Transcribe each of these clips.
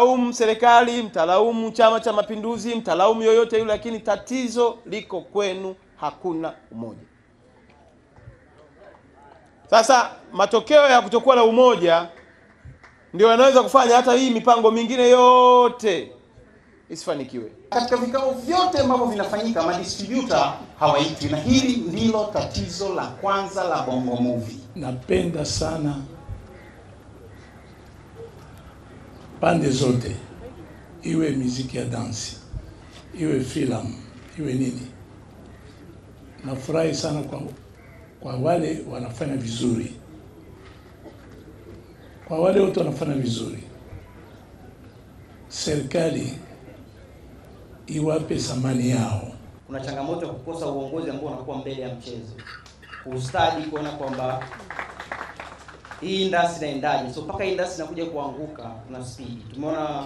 Mtalaumu serikali, mtalaumu Chama cha Mapinduzi, mtalaumu yoyote yule, lakini tatizo liko kwenu, hakuna umoja. Sasa matokeo ya kutokuwa na umoja ndio yanaweza kufanya hata hii mipango mingine yote isifanikiwe. Katika vikao vyote ambavyo vinafanyika madistributa hawaitwi, na hili ndilo tatizo la kwanza la Bongo Movie. Napenda sana pande zote, iwe miziki ya dansi, iwe filamu, iwe nini. Nafurahi sana kwa, kwa wale wanafanya vizuri, kwa wale wote wanafanya vizuri, serikali iwape thamani yao. kuna changamoto ya kukosa uongozi ambao unakuwa mbele ya mchezo, kustadi kuona kwamba hii industry inaendaje. So mpaka industry inakuja kuanguka, kuna speed. Tumeona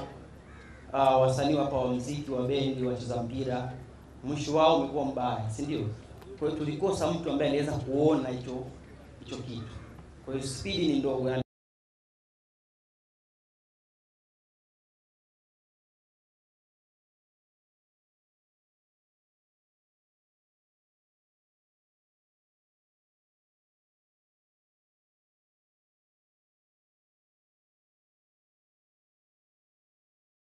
uh, wasanii hapa wa muziki wa bendi, wacheza mpira, mwisho wao umekuwa mbaya, si ndio? Kwa hiyo tulikosa mtu ambaye anaweza kuona hicho hicho kitu. Kwa hiyo speed ni ndogo.